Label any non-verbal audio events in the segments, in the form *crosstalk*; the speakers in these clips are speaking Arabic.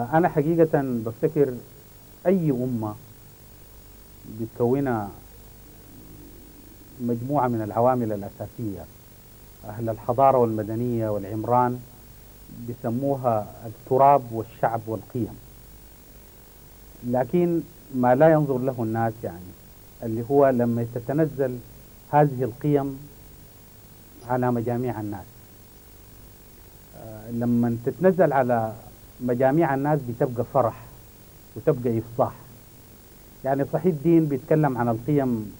أنا حقيقة بفتكر أي أمة بتكونها مجموعة من العوامل الأساسية أهل الحضارة والمدنية والعمران بيسموها التراب والشعب والقيم. لكن ما لا ينظر له الناس يعني اللي هو لما تتنزل هذه القيم على مجاميع الناس. آه، لما تتنزل على مجاميع الناس بتبقى فرح وتبقى إفصاح يعني صحيح الدين بيتكلم عن القيم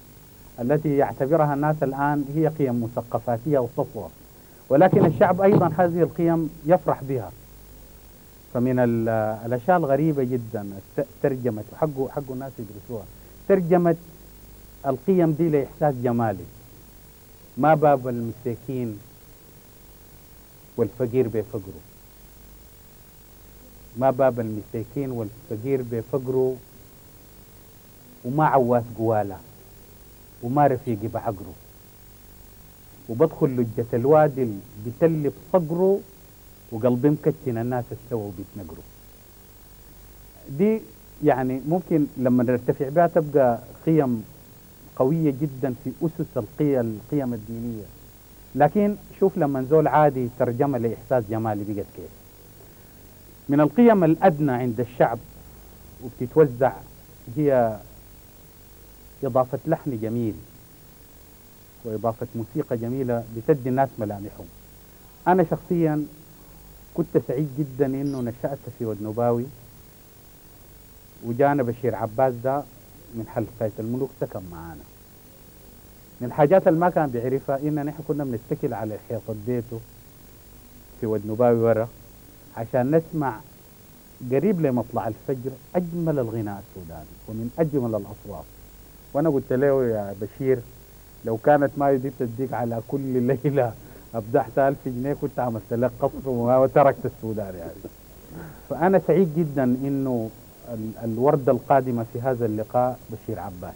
التي يعتبرها الناس الآن هي قيم مثقفاتية وصفوة ولكن الشعب أيضا هذه القيم يفرح بها. فمن ال- الأشياء الغريبة جدا الت- ترجمة حقه الناس يدرسوها. ترجمة القيم دي لإحساس جمالي. ما باب المساكين والفقير بفقره ما باب المساكين والفقير بفقره وما عواس قواله وما رفيقي بعقره وبدخل لجة الوادي بتلب صقره وقلبي مكتن الناس استووا بيتنقروا دي يعني ممكن لما نرتفع بها تبقى قيم قوية جدا في أسس القي- القيم الدينية. لكن شوف لما زول عادي ترجمة لإحساس جمالي بقت كيف. من القيم الأدنى عند الشعب وبتتوزع هي إضافة لحن جميل وإضافة موسيقى جميلة بتدي الناس ملامحهم. أنا شخصيا كنت سعيد جدا إنه نشأت في ودنباوي وجانا بشير عباس ده من حلقة الملوك سكن معانا. من الحاجات اللي ما كان بيعرفها إن نحن كنا بنتكل على حيطة بيته في ودنباوي ورا. عشان نسمع قريب لمطلع الفجر أجمل الغناء السوداني ومن أجمل الأصوات. وأنا قلت له يا بشير لو كانت ماي دي تديك على كل ليلة أبدحت ألف جنيه كنت عملت لك قصر وتركت السودان يعني. فأنا سعيد جدا إنه ال- الوردة القادمة في هذا اللقاء بشير عباس.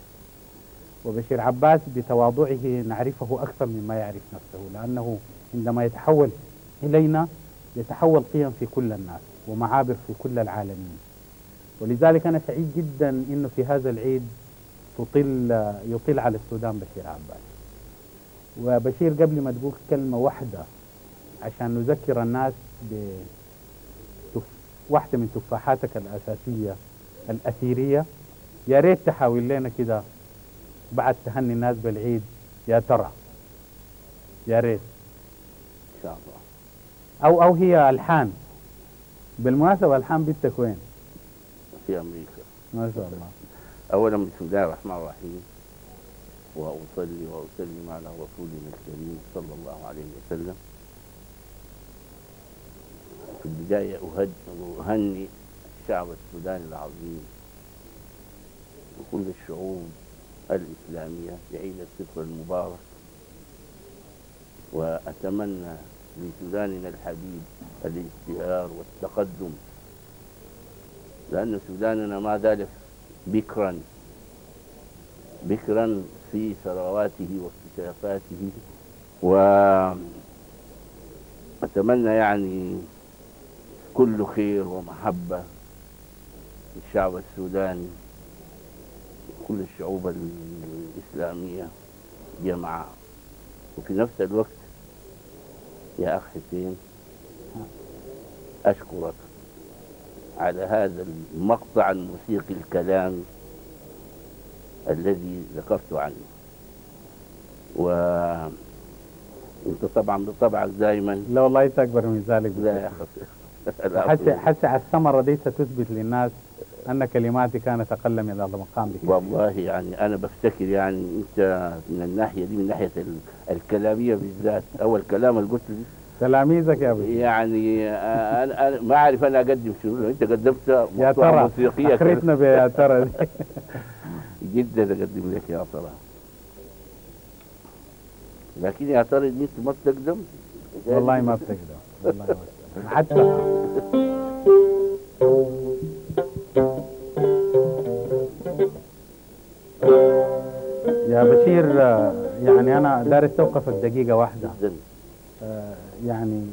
وبشير عباس بتواضعه نعرفه أكثر مما يعرف نفسه لأنه عندما يتحول إلينا يتحول قيم في كل الناس ومعابر في كل العالمين. ولذلك أنا سعيد جدا إنه في هذا العيد تطل يطل على السودان بشير عباس. وبشير قبل ما تقول كلمة واحدة عشان نذكر الناس ب واحدة من تفاحاتك الأساسية الأثيرية. يا ريت تحاول لنا كده بعد تهني الناس بالعيد. يا ترى يا ريت. إن شاء الله. أو أو هي ألحان. بالمناسبة ألحان بنتك وين؟ في أمريكا. ما شاء الله. أولا بسم الله الرحمن الرحيم. وأصلي وأسلم على رسولنا الكريم صلى الله عليه وسلم. في البداية أهني الشعب السوداني العظيم وكل الشعوب الإسلامية بعيد الفطر المبارك. وأتمنى لسوداننا الحبيب الازدهار والتقدم. لأن سوداننا ما زال بكرا بكرا في ثرواته واكتشافاته. وأتمنى يعني كل خير ومحبة للشعب السوداني كل الشعوب الإسلامية جمعاء وفي نفس الوقت يا أخ حسين أشكرك على هذا المقطع الموسيقي الكلام الذي ذكرت عنه. وانت طبعا بطبعك دائما لا والله أنت أكبر من ذلك. لا يا *laughs* حتى حتى على الثمرة دي ستثبت للناس أن كلماتي كانت أقل من المقام بكثير. والله يعني أنا بفتكر يعني أنت من الناحية دي من ناحية ال- الكلامية بالذات أول كلام اللي قلته تلاميذك يا أبي. يعني أنا ما أعرف أنا أقدم شنو. أنت قدمت يا ترى موسيقية كانت أخرتنا بيا ترى. *laughs* جدا أقدم لك يا ترى. لكن يا ترى أنت ما بتقدم؟ والله ما بتقدر والله ما بتقدر حتى *laughs* يا بشير يعني أنا دار استوقفك جدا. آه، يعني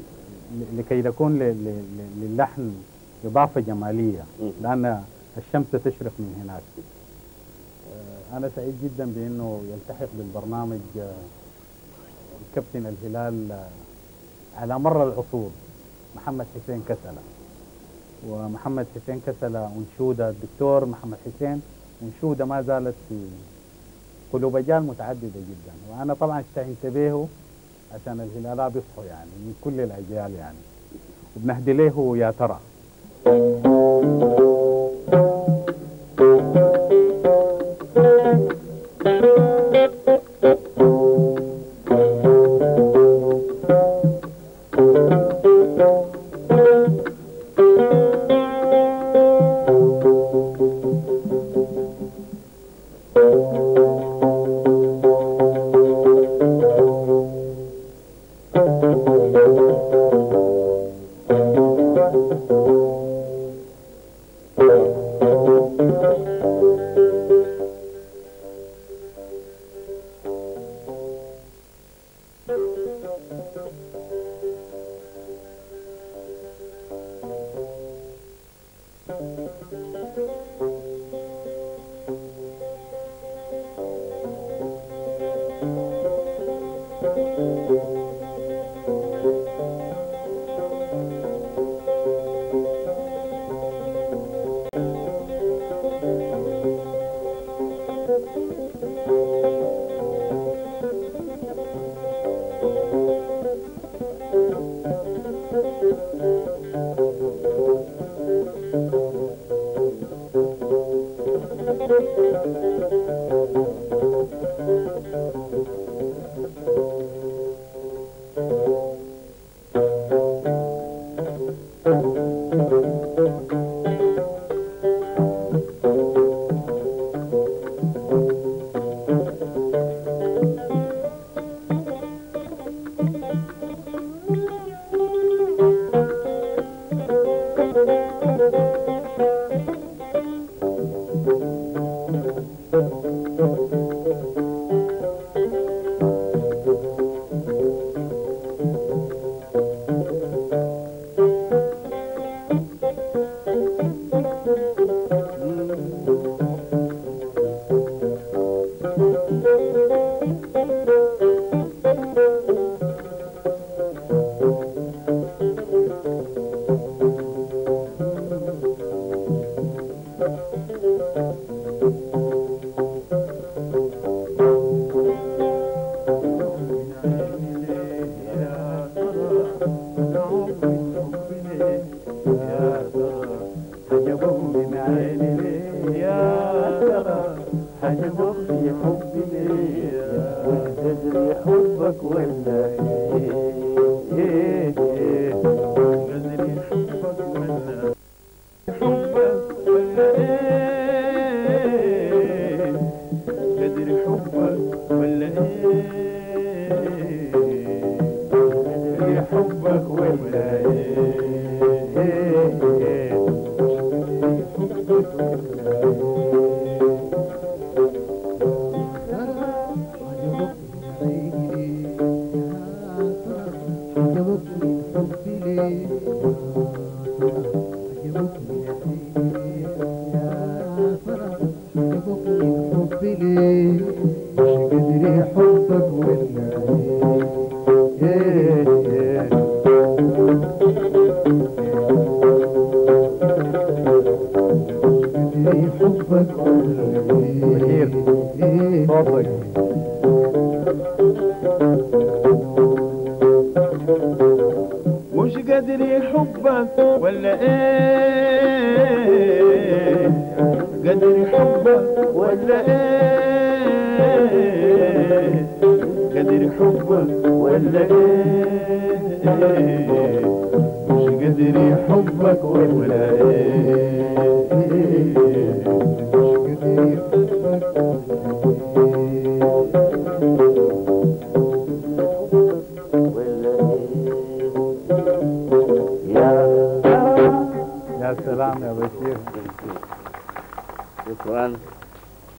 ل- لكي يكون للحن إضافة جمالية. لأن الشمس تشرق من هناك. آه، أنا سعيد جدا بأنه يلتحق بالبرنامج آه، الكابتن الهلال آه، على مر العصور محمد حسين كسلة. ومحمد حسين كسلة أنشودة الدكتور محمد حسين أنشودة ما زالت في قلوب رجال متعددة جدا. وأنا طبعا اشتهيت به عشان الهلالة بيصحوا يعني من كل الأجيال يعني. وبنهدي له يا ترى؟ حبك حبك ولا إيه؟ قادر حبك ولا إيه؟ قادر حبك ولا إيه؟ مش قادر حبك ولا إيه؟